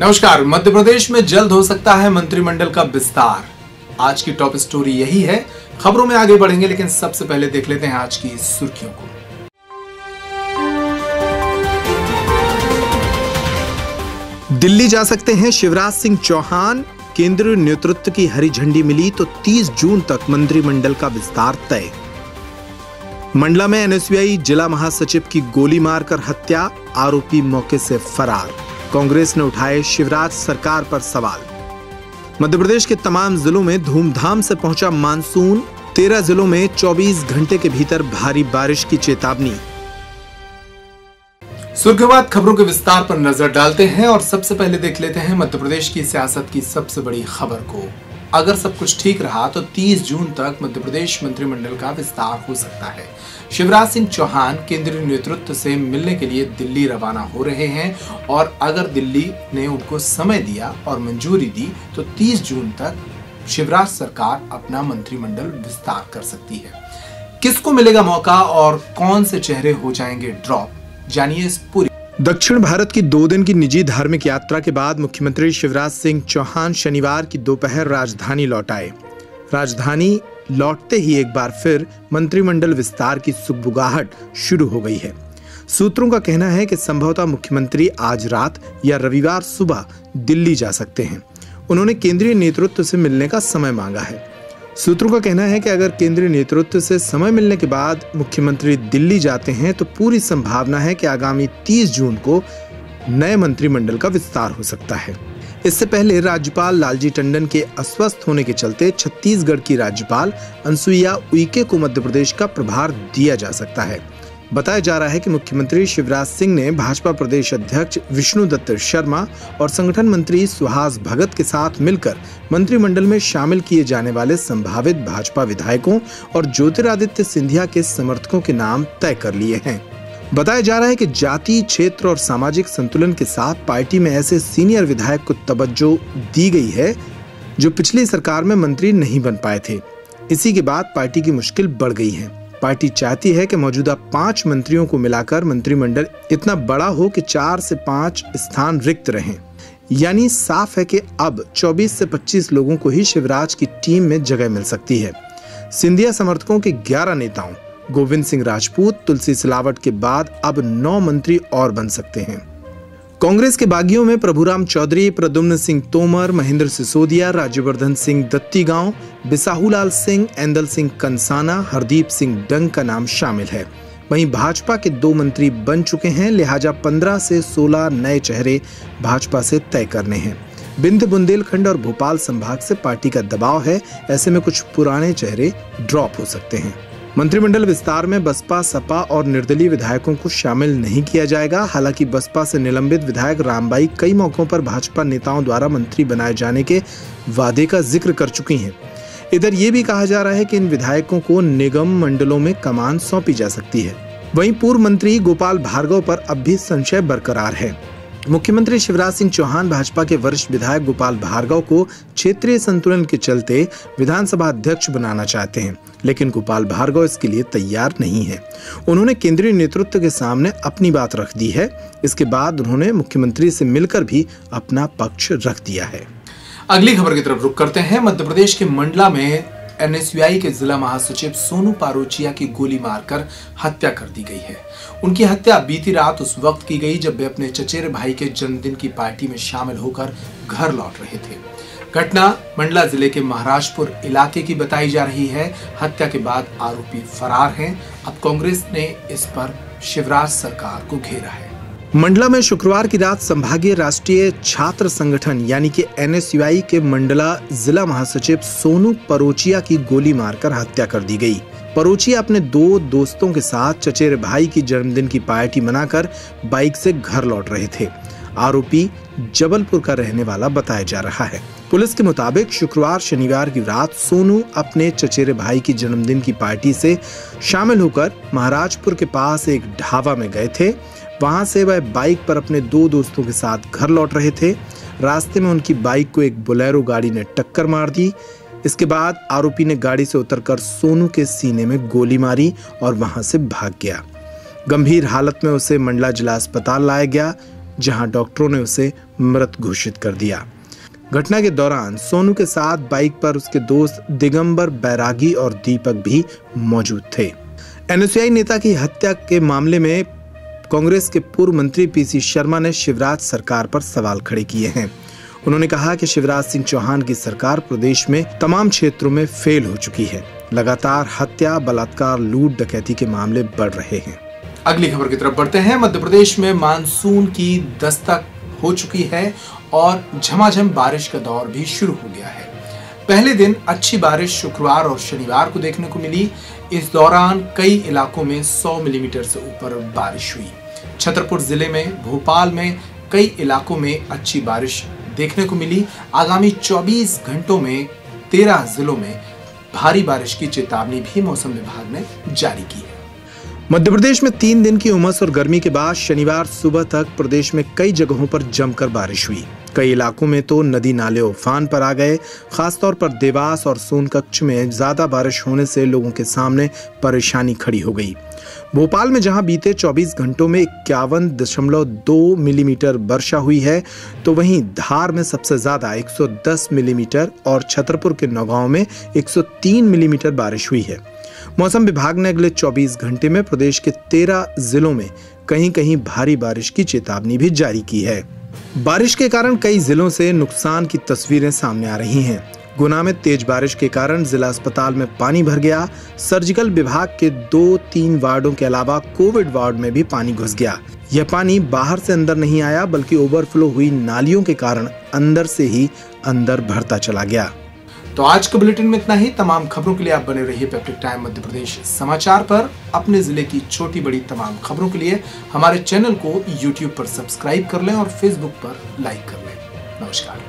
नमस्कार मध्य प्रदेश में जल्द हो सकता है मंत्रिमंडल का विस्तार। आज की टॉप स्टोरी यही है। खबरों में आगे बढ़ेंगे, लेकिन सबसे पहले देख लेते हैं आज की सुर्खियों को। दिल्ली जा सकते हैं शिवराज सिंह चौहान। केंद्रीय नेतृत्व की हरी झंडी मिली तो 30 जून तक मंत्रिमंडल का विस्तार तय। मंडला में एनएसयूआई जिला महासचिव की गोली मारकर हत्या, आरोपी मौके से फरार। कांग्रेस ने उठाए शिवराज सरकार पर सवाल। मध्य प्रदेश के तमाम जिलों में धूमधाम से पहुँचा मानसून, तेरह जिलों में 24 घंटे के भीतर भारी बारिश की चेतावनी। सुर्खियों बाद खबरों के विस्तार पर नज़र डालते हैं और सबसे पहले देख लेते हैं मध्य प्रदेश की सियासत की सबसे बड़ी खबर को। अगर सब कुछ ठीक रहा तो 30 जून तक मध्य प्रदेश मंत्रिमंडल का विस्तार हो सकता है। शिवराज सिंह चौहान केंद्रीय नेतृत्व से मिलने के लिए दिल्ली रवाना हो रहे हैं और अगर दिल्ली ने उनको समय दिया और मंजूरी दी तो 30 जून तक शिवराज सरकार अपना मंत्रिमंडल विस्तार कर सकती है। किसको मिलेगा मौका और कौन से चेहरे हो जाएँगे ड्रॉप? जानिए इस पूरी दक्षिण भारत की दो दिन की निजी धार्मिक यात्रा के बाद मुख्यमंत्री शिवराज सिंह चौहान शनिवार की दोपहर राजधानी लौट आए। राजधानी लौटते ही एक बार फिर मंत्रिमंडल विस्तार की सुगबुगाहट शुरू हो गई है। सूत्रों का कहना है कि संभवतः मुख्यमंत्री आज रात या रविवार सुबह दिल्ली जा सकते हैं। उन्होंने केंद्रीय नेतृत्व से मिलने का समय मांगा है। सूत्रों का कहना है कि अगर केंद्रीय नेतृत्व से समय मिलने के बाद मुख्यमंत्री दिल्ली जाते हैं तो पूरी संभावना है कि आगामी 30 जून को नए मंत्रिमंडल का विस्तार हो सकता है। इससे पहले राज्यपाल लालजी टंडन के अस्वस्थ होने के चलते छत्तीसगढ़ की राज्यपाल अनसुईया उइके को मध्य प्रदेश का प्रभार दिया जा सकता है। बताया जा रहा है कि मुख्यमंत्री शिवराज सिंह ने भाजपा प्रदेश अध्यक्ष विष्णु दत्त शर्मा और संगठन मंत्री सुहास भगत के साथ मिलकर मंत्रिमंडल में शामिल किए जाने वाले संभावित भाजपा विधायकों और ज्योतिरादित्य सिंधिया के समर्थकों के नाम तय कर लिए हैं। बताया जा रहा है कि जाति क्षेत्र और सामाजिक संतुलन के साथ पार्टी में ऐसे सीनियर विधायक को तवज्जो दी गई है, जो पिछली सरकार में मंत्री नहीं बन पाए थे। इसी के बाद पार्टी की मुश्किल बढ़ गई है। पार्टी चाहती है कि मौजूदा पाँच मंत्रियों को मिलाकर मंत्रिमंडल इतना बड़ा हो कि चार से पाँच स्थान रिक्त रहें। यानी साफ़ है कि अब 24 से 25 लोगों को ही शिवराज की टीम में जगह मिल सकती है। सिंधिया समर्थकों के 11 नेताओं, गोविंद सिंह राजपूत, तुलसी सिलावट के बाद अब नौ मंत्री और बन सकते हैं। कांग्रेस के बागियों में प्रभुराम चौधरी प्रदुम्न सिंह तोमर, महेंद्र सिसोदिया, राज्यवर्धन सिंह दत्तीगांव, बिसाहूलाल सिंह, एंदल सिंह कंसाना हरदीप सिंह डंग का नाम शामिल है। वहीं भाजपा के दो मंत्री बन चुके हैं, लिहाजा 15 से 16 नए चेहरे भाजपा से तय करने हैं। बिंद बुंदेलखंड और भोपाल संभाग से पार्टी का दबाव है, ऐसे में कुछ पुराने चेहरे ड्रॉप हो सकते हैं। मंत्रिमंडल विस्तार में बसपा, सपा और निर्दलीय विधायकों को शामिल नहीं किया जाएगा। हालाँकि बसपा से निलंबित विधायक रामबाई कई मौकों पर भाजपा नेताओं द्वारा मंत्री बनाए जाने के वादे का ज़िक्र कर चुकी हैं। इधर ये भी कहा जा रहा है कि इन विधायकों को निगम मंडलों में कमान सौंपी जा सकती है। वहीं पूर्व मंत्री गोपाल भार्गव पर अब भी संशय बरकरार है। मुख्यमंत्री शिवराज सिंह चौहान भाजपा के वरिष्ठ विधायक गोपाल भार्गव को क्षेत्रीय संतुलन के चलते विधानसभा अध्यक्ष बनाना चाहते हैं, लेकिन गोपाल भार्गव इसके लिए तैयार नहीं है। उन्होंने केंद्रीय नेतृत्व के सामने अपनी बात रख दी है। इसके बाद उन्होंने मुख्यमंत्री से मिलकर भी अपना पक्ष रख दिया है। अगली खबर की तरफ़ रुख करते हैं। मध्य प्रदेश के मंडला में एनएसयूआई के जिला महासचिव सोनू पारोचिया की गोली मारकर हत्या कर दी गई है। उनकी हत्या बीती रात उस वक्त की गई जब वे अपने चचेरे भाई के जन्मदिन की पार्टी में शामिल होकर घर लौट रहे थे। घटना मंडला ज़िले के महाराजपुर इलाके की बताई जा रही है। हत्या के बाद आरोपी फरार हैं। अब कांग्रेस ने इस पर शिवराज सरकार को घेरा है। मंडला में शुक्रवार की रात संभागीय राष्ट्रीय छात्र संगठन, यानी कि एनएसयूआई के मंडला जिला महासचिव सोनू परोचिया की गोली मारकर हत्या कर दी गई। परोचिया अपने दो दोस्तों के साथ चचेरे भाई की जन्मदिन की पार्टी मनाकर बाइक से घर लौट रहे थे। आरोपी जबलपुर का रहने वाला बताया जा रहा है। पुलिस के मुताबिक शुक्रवार शनिवार की रात सोनू अपने चचेरे भाई की जन्मदिन की पार्टी से शामिल होकर महाराजपुर के पास एक ढाबा में गए थे। वहाँ से वह बाइक पर अपने दो दोस्तों के साथ घर लौट रहे थे। रास्ते में उनकी बाइक को एक बोलेरो गाड़ी ने टक्कर मार दी। इसके बाद आरोपी ने गाड़ी से उतरकर सोनू के सीने में गोली मारी और वहाँ से भाग गया। गंभीर हालत में उसे मंडला जिला अस्पताल लाया गया, जहाँ डॉक्टरों ने उसे मृत घोषित कर दिया। घटना के दौरान सोनू के साथ बाइक पर उसके दोस्त दिगंबर बैरागी और दीपक भी मौजूद थे। एनएसआई नेता की हत्या के मामले में कांग्रेस के पूर्व मंत्री पीसी शर्मा ने शिवराज सरकार पर सवाल खड़े किए हैं। उन्होंने कहा कि शिवराज सिंह चौहान की सरकार प्रदेश में तमाम क्षेत्रों में फेल हो चुकी है। लगातार हत्या, बलात्कार, लूट, डकैती के मामले बढ़ रहे हैं। अगली खबर की तरफ़ बढ़ते हैं। मध्य प्रदेश में मानसून की दस्तक हो चुकी है और झमाझम बारिश का दौर भी शुरू हो गया है। पहले दिन अच्छी बारिश शुक्रवार और शनिवार को देखने को मिली। इस दौरान कई इलाकों में 100 मिलीमीटर से ऊपर बारिश हुई। छतरपुर ज़िले में, भोपाल में, कई इलाकों में अच्छी बारिश देखने को मिली। आगामी 24 घंटों में 13 जिलों में भारी बारिश की चेतावनी भी मौसम विभाग ने जारी की मध्य प्रदेश में तीन दिन की उमस और गर्मी के बाद शनिवार सुबह तक प्रदेश में कई जगहों पर जमकर बारिश हुई। कई इलाकों में तो नदी नाले उफान पर आ गए। खासतौर पर देवास और सोनकच्छ में ज़्यादा बारिश होने से लोगों के सामने परेशानी खड़ी हो गई। भोपाल में जहाँ बीते 24 घंटों में इक्यावन दशमलव दो मिलीमीटर वर्षा हुई है तो वहीं धार में सबसे ज़्यादा 110 मिलीमीटर और छतरपुर के नौगांव में 103 मिलीमीटर बारिश हुई है। मौसम विभाग ने अगले 24 घंटे में प्रदेश के 13 जिलों में कहीं कहीं भारी बारिश की चेतावनी भी जारी की है। बारिश के कारण कई जिलों से नुकसान की तस्वीरें सामने आ रही हैं। गुना में तेज बारिश के कारण जिला अस्पताल में पानी भर गया। सर्जिकल विभाग के दो तीन वार्डों के अलावा कोविड वार्ड में भी पानी घुस गया। यह पानी बाहर से अंदर नहीं आया, बल्कि ओवरफ्लो हुई नालियों के कारण अंदर से ही अंदर भरता चला गया। तो आज के बुलेटिन में इतना ही। तमाम खबरों के लिए आप बने रहिए पेप्टिक टाइम मध्य प्रदेश समाचार पर। अपने ज़िले की छोटी बड़ी तमाम खबरों के लिए हमारे चैनल को यूट्यूब पर सब्सक्राइब कर लें और फेसबुक पर लाइक कर लें। नमस्कार।